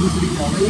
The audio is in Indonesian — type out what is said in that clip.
dibeli kali